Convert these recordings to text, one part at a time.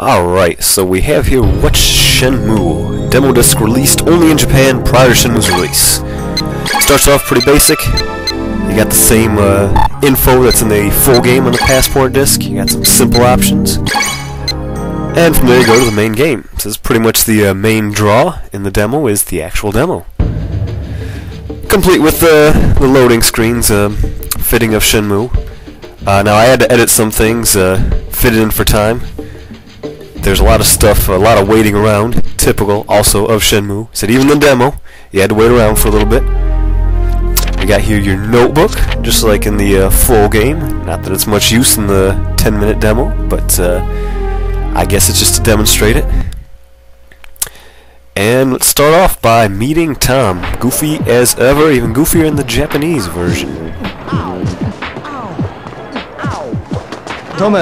Alright, so we have here What's Shenmue? Demo disc released only in Japan prior to Shenmue's release. Starts off pretty basic. You got the same uh, info that's in the full game on the passport disc. You got some simple options. And from there you go to the main game. This is pretty much the uh, main draw in the demo is the actual demo. Complete with uh, the loading screens, uh, fitting of Shenmue. Uh, now I had to edit some things, uh, fit it in for time There's a lot of stuff, a lot of waiting around, typical also of Shenmue. Said even the demo, you had to wait around for a little bit. You got here your notebook, just like in the uh, full game. Not that it's much use in the 10 minute demo, but uh, I guess it's just to demonstrate it. And let's start off by meeting Tom. Goofy as ever, even goofier in the Japanese version. トム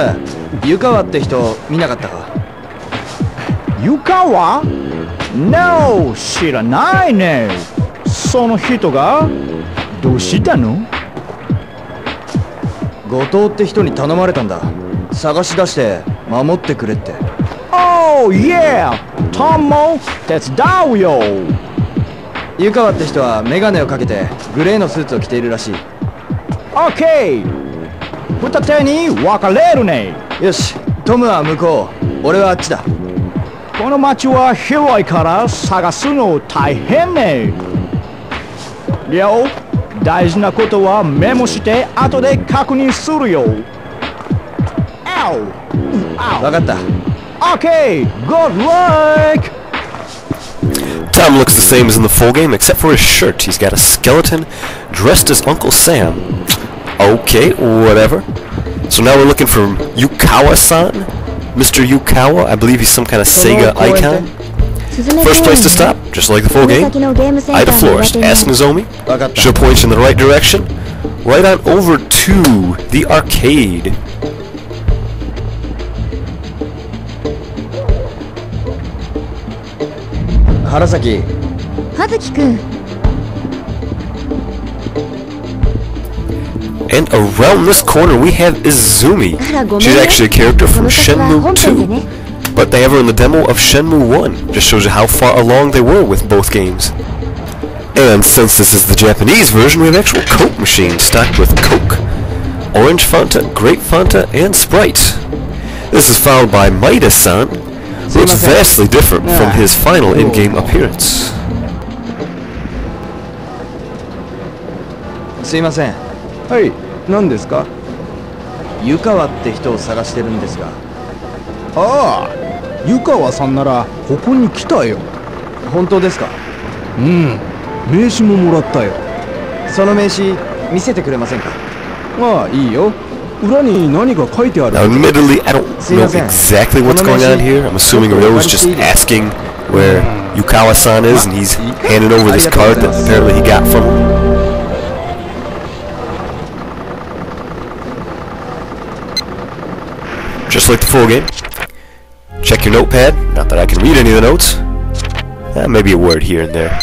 湯川って人見なかったか 湯川 ?No! 知らないねその人がどうしたの？後藤って人に頼まれたんだ探し出して守ってくれって Oh yeah! トムも手伝うよ湯川って人はメガネをかけてグレーのスーツを着ているらしい OK! 二手に分かれるねよしトムは向こう俺はあっちだこの街は広いから探すの大変ねりょう大事なことはメモして後で確認するよ Ow! 分かった OK! Good luck! Tom looks the same as in the full game, except for his shirt. He's got a skeleton dressed as Uncle Sam. Okay, whatever. So now we're looking for Yukawa-san? Mr. Yukawa. I believe he's some kind of Sega icon. First place to stop, just like the full game. Ida Florist, ask Nozomi. She points in the right direction. Right on over to the arcade. Harasaki. Hazuki-kun. And around this corner we have Izumi. あらごめんね She's actually a character こ from の先は Shenmue 本編で 2. ね But they have her in the demo of Shenmue 1. Just shows you how far along they were with both games. And since this is the Japanese version, we have actual Coke machines stocked with Coke, Orange Fanta, Grape Fanta, and Sprite. This is followed by Midas-san, who looks すいません。 vastly different from Ah. his final in-game appearance. すいません はい何ですか湯川って人を探してるんですがああ湯川さんならここに来たよ本当ですかうん名刺ももらったよその名刺見せてくれませんかまあいいよ裏に何か書いてある Now, admittedly, I don't know すいません。exactly what's going 名 on 刺 here. I'm assuming ちょっと Ryo's just asking where Yukawa-san is, and he's handing over this card that apparently he got from him. like the full game. Check your notepad. Not that I can read any of the notes. Eh, maybe a word here and there.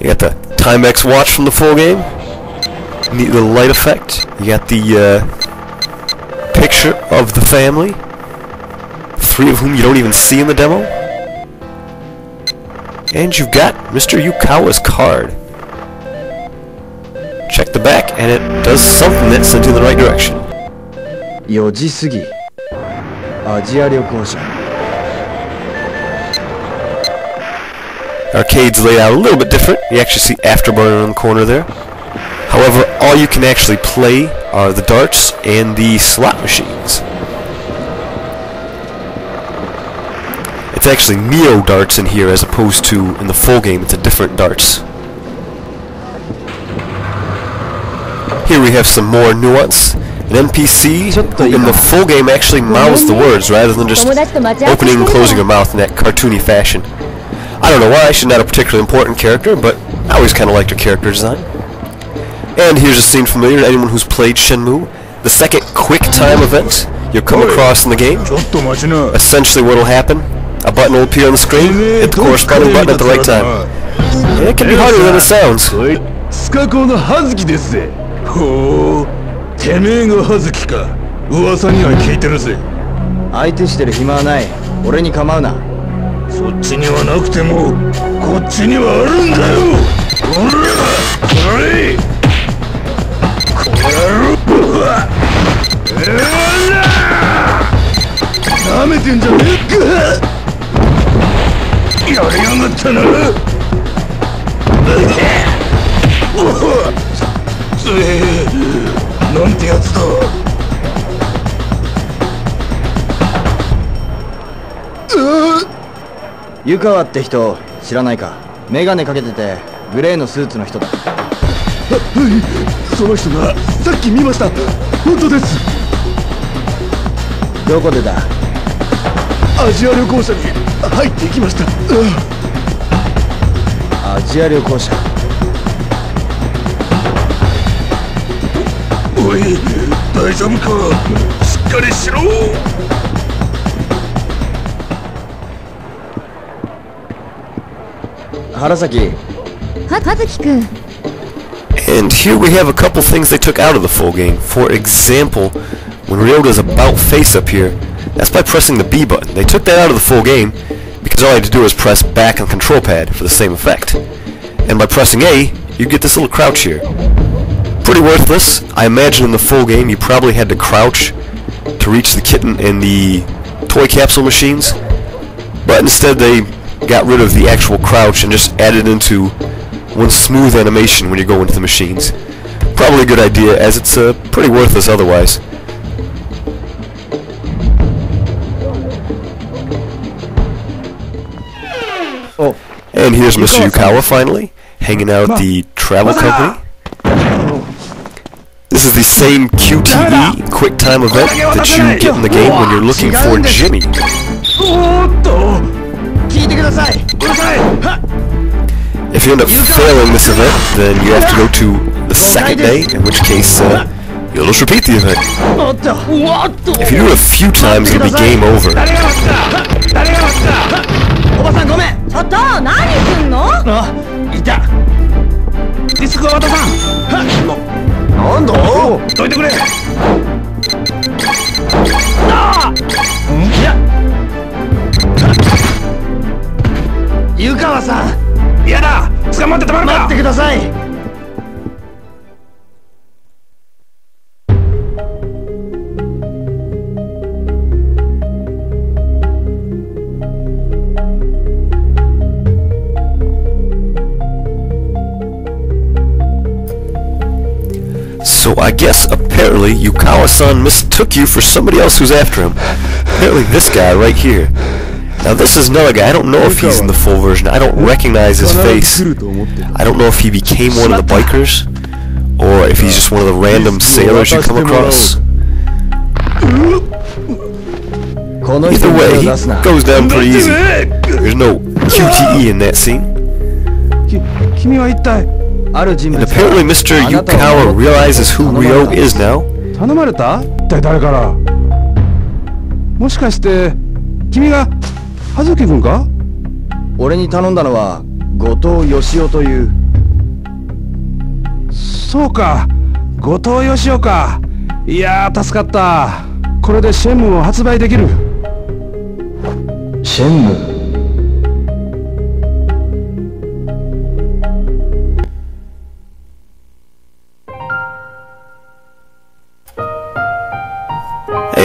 You got the Timex watch from the full game. Neat little light effect. You got the uh, picture of the family. Three of whom you don't even see in the demo. And you've got Mr. Yukawa's card. Check the back, and it does something that sends you in the right direction. 4時過ぎ アジア旅行者 Arcade's laid out a little bit different. You actually see Afterburner in the corner there. However, all you can actually play are the darts and the slot machines. It's actually Neo darts in here as opposed to in the full game, it's a different darts. Here we have some more nuance. An NPC in the full game actually mouths the words rather than just opening and closing her mouth in that cartoony fashion. I don't know why, she's not a particularly important character, but I always kind of liked her character design. And here's a scene familiar to anyone who's played Shenmue, the second quick time event you'll come across in the game. Essentially what'll happen, a button will appear on the screen, hit the corresponding button at the right time. It can be harder than it sounds. てめえが葉月か。噂には聞いてるぜ。相手してる暇はない。俺に構うな。そっちにはなくてもこっちにはあるんだよ。おらこの野郎。うわうわなめてんじゃねえか。やりやがったな。おおつえなんてやつだ湯川って人知らないか？メガネかけててグレーのスーツの人だ。はい。その人がさっき見ました。本当です。どこでだ？アジア旅行者に入っていきました。アジア旅行者おい大丈夫かしっかりしろ原崎は葉月くん And here we have a couple things they took out of the full game. For example, when Ryoga's about face up here, that's by pressing the B button. They took that out of the full game because all I had to do was press back on the control pad for the same effect. And by pressing A, you get this little crouch here. Pretty worthless. I imagine in the full game you probably had to crouch to reach the kitten in the toy capsule machines. But instead they got rid of the actual crouch and just added into one smooth animation when you go into the machines. Probably a good idea as it's uh, pretty worthless otherwise. Oh. And here's Mr. Yukawa finally, hanging out at the travel company. This is the same QTE QuickTime event that you get in the game when you're looking for Jimmy. If you end up failing this event, then you have to go to the second day, in which case uh, you'll just repeat the event. If you do it a few times, it'll be game over. どいてくれ。ああんいや湯川さん。嫌だ。捕まってたまるか。待ってください I guess, apparently, Yukawa-san mistook you for somebody else who's after him. Apparently this guy right here. Now this is another guy. I don't know if he's in the full version. I don't recognize his face. I don't know if he became one of the bikers, or if he's just one of the random sailors you come across. Either way, he goes down pretty easy. There's no QTE in that scene. And が apparently Mr. Yukawa realizes who 頼まれ Ryo た is now. 頼まれた？一体誰から？もしかして君が葉月君か？俺に頼んだのは後藤義雄という。そうか。後藤義雄か。いやー助かった。これでシェンムーを発売できる。シェンム？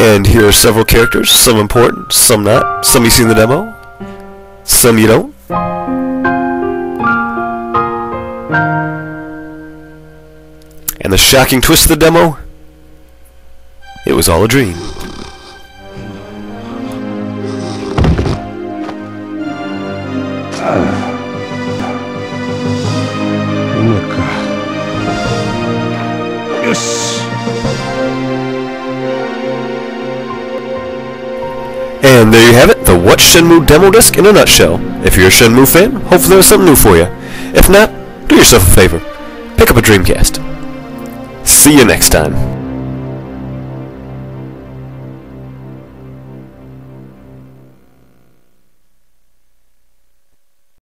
And here are several characters, some important, some not. Some you see in the demo, some you don't. And the shocking twist of the demo, it was all a dream. And there you have it, the What Shenmue demo disc in a nutshell. If you're a Shenmue fan, hopefully there's something new for you. If not, do yourself a favor. Pick up a Dreamcast. See you next time.